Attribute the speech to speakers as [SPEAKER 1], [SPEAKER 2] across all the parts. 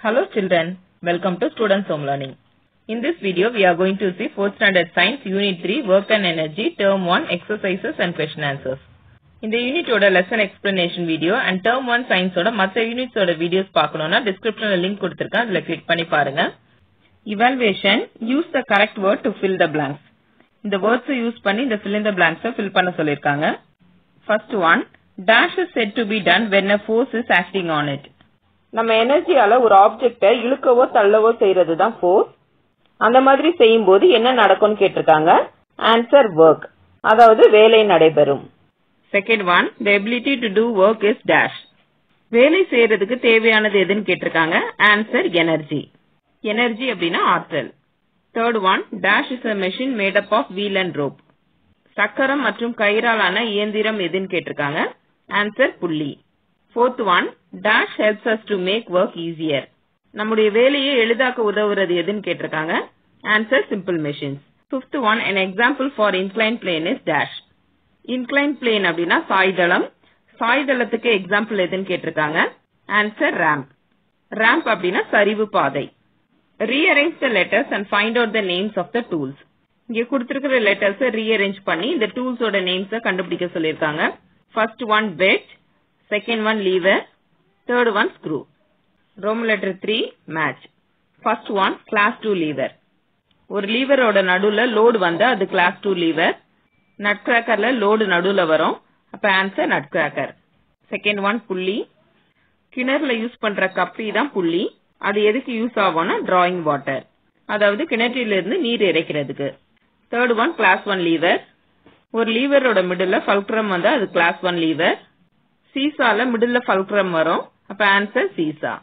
[SPEAKER 1] Hello children, welcome to Students Home Learning. In this video, we are going to see 4th Standard Science Unit 3 Work and Energy Term 1 Exercises and Question Answers. இந்த யூனிட்டோட lesson explanation video and term one சயின்ஸோட மற்ற யூனிட்ஸோட videos பார்க்கணும்னா டிஸ்கிரிப்ஷன்ல link கொடுத்திருக்கேன் அதுல click பண்ணி பாருங்க evaluation use the correct word to fill the blanks இந்த வேர்ட்ஸ் யூஸ் பண்ணி இந்த fill in the blanks fill பண்ண சொல்லிருக்காங்க first one dash is said to be done when a force is acting on it நம்ம எனர்ஜியால ஒரு ஆப்ஜெக்ட இழுக்கவோ தள்ளவோ செய்யறது தான் ஃபோர்ஸ் அந்த மாதிரி செய்யும்போது என்ன நடக்கும்னு கேட்டிருக்காங்க? ஆன்சர் ஒர்க் அதாவது வேலை நடைபெறும். Second one the ability to do work is dash வேலை செய்யறதுக்கு தேவையானது எதுன்னு கேட்டிருக்காங்க? ஆன்சர் எனர்ஜி எனர்ஜி அப்படின்னா ஆற்றல். Third one dash is a machine made up of wheel and rope சக்கரம் மற்றும் கயிறாலான இயந்திரம் எதுன்னு கேட்டிருக்காங்க? ஆன்சர் புள்ளி. Fourth one dash helps us to make work easier நம்முடைய வேலையை எளிதாக்க உதவுறது எதுன்னு கேட்டிருக்காங்க? Answer simple machines fifth one an example for incline plane is dash incline plane அப்படின்னா சாய்தளம். சாய்தளத்துக்கு எக்ஸாம்பிள் எதுன்னு கேட்டிருக்காங்க? ஆன்சர் ரேம்ப் ரேம்ப் அப்படின்னா சரிவு பாதை. Rearrange the letters and find out the names of the tools இங்க கொடுத்திருக்கிற லெட்டர்ஸ் ரீஅரேஞ்ச் பண்ணி இந்த டூல்ஸோட நேம்ஸ கண்டுபிடிக்க சொல்லிருக்காங்க first one bed second one lever third one screw from letter three match first one class two lever ஒரு லீவரோட நடுவுல லோடு வந்து அது கிளாஸ் டூ லீவர் நட் கிராக்கர்ல லோடு நடுவுல வரும். அப்ப answer nut cracker second one புள்ளி. கிணறுல யூஸ் பண்ற கப்பி தான் புள்ளி. அது எதுக்கு யூஸ் ஆகும்னா டிராயிங் வாட்டர் அதாவது கிணற்றில இருந்து நீர் இறைக்கிறதுக்கு. Third one class one lever ஒரு லீவரோட மிடில் ஃபல்க்ரம் வந்து அது கிளாஸ் ஒன் லீவர் சீசால மிடில் ஃபல்க்ரம் வரும். அப்ப answer seesaw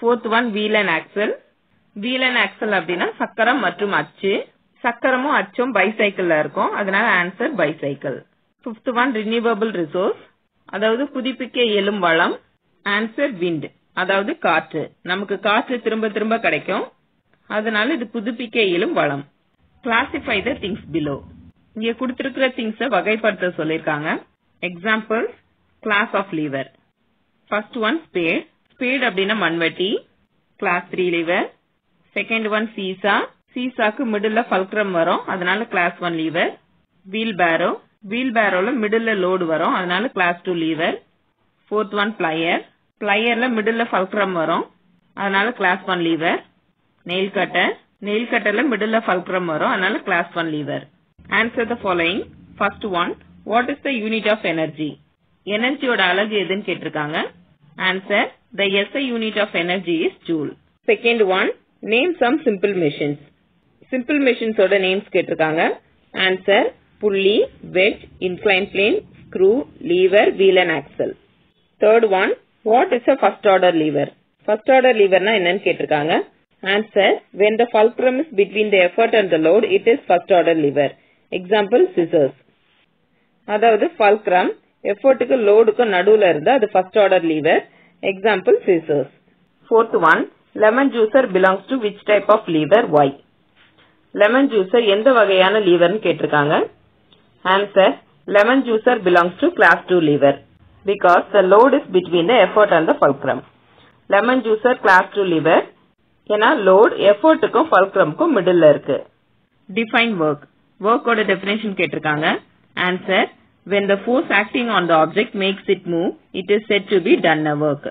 [SPEAKER 1] fourth one wheel and axle wheel and axle அப்படின்னா சக்கரம் மற்றும் அச்சு. சக்கரமும் அச்சும் பைசைக்கிள்ல இருக்கும். அதனால answer bicycle fifth one renewable resource அதாவது புதுப்பிக்க இயலும் வளம். ஆன்சர் விண்ட் அதாவது காற்று. நமக்கு காற்று திரும்ப திரும்ப கிடைக்கும். அதனால இது புதுப்பிக்க இயலும் வளம். கிளாசிஃபை த திங்ஸ் பிலோ இங்க கொடுத்திருக்கிற திங்ஸ வகைப்படுத்த சொல்லிருக்காங்க example class of lever first one spade spade அப்படின்னா மண்வெட்டி. Class three lever second one seesaw. சீசாக்கு middle fulcrum வரும். அதனால class one lever wheelbarrow wheel பேரோல middle load வரும். அதனால class two lever fourth one plier பிளையர்ல middle fulcrum வரும். அதனால class one lever nail cutter nail கட்டர்ல middle fulcrum வரும். அதனால class one lever answer the following first one what is the unit of energy எனர்ஜியோட அழகு எதுன்னு கேட்டிருக்காங்க. answer the SI unit of energy is joule second one name some simple machines simple மெஷின்ஸோட names கேட்டிருக்காங்க answer புள்ளி wedge incline plane screw lever wheel and axle third one what is a first order lever first order லீவர்னா என்னன்னு கேட்டிருக்காங்க answer when the fulcrum is between the effort and the load it is first order lever example scissors அதாவது fulcrum எஃபர்ட்டுக்கு லோடுக்கு நடுவுல இருந்தா அது first order lever example scissors. Fourth one lemon juicer belongs to which type of lever why lemon juicer எந்த வகையான லீவர்னு கேட்டிருக்காங்க. Answer lemon juicer belongs to class two lever because the load is between the effort and the fulcrum lemon juicer class two lever ஏன்னா load எஃபர்ட்டுக்கும் ஃபல்க்ரம்க்கும் middle இருக்கு. Define work ஒர்க்கோட definition கேட்டிருக்காங்க. Answer when the force acting on the object makes it move it is said to be done a work.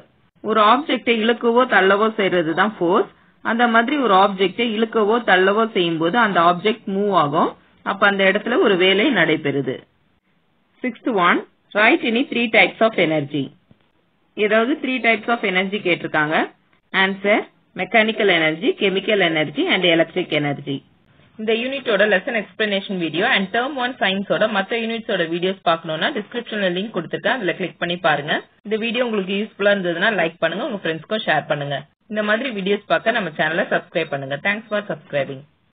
[SPEAKER 1] ஒரு ஆப்ஜெக்டை இழுக்கவோ தள்ளவோ செய்யறது தான் ஃபோர்ஸ் அந்த மாதிரி ஒரு ஆப்ஜெக்டை இழுக்கவோ தள்ளவோ செய்யும் போது அந்த ஆப்ஜெக்ட் மூவ் ஆகும். அப்ப அந்த இடத்துல ஒரு வேலை நடைபெறுது. Sixth one write any three types of energy ஏதாவது த்ரீ டைப்ஸ் ஆஃப் எனர்ஜி கேட்டிருக்காங்க. Answer mechanical energy chemical energy and electric energy இந்த யூனிட்டோட lesson explanation video and term one சயின்ஸோட மற்ற யூனிட்ஸோட வீடியோஸ் பார்க்கணும்னா டிஸ்கிரிப்ஷன்ல லிங்க் கொடுத்துருக்கேன் அதுல கிளிக் பண்ணி பாருங்க. இந்த வீடியோ உங்களுக்கு யூஸ்ஃபுல்லா இருந்ததுன்னா லைக் பண்ணுங்க உங்க ஃப்ரெண்ட்ஸ்க்கும் ஷேர் பண்ணுங்க. இந்த மாதிரி வீடியோஸ் பார்க்க நம்ம சேனலை சப்ஸ்கிரைப் பண்ணுங்க. Thanks for subscribing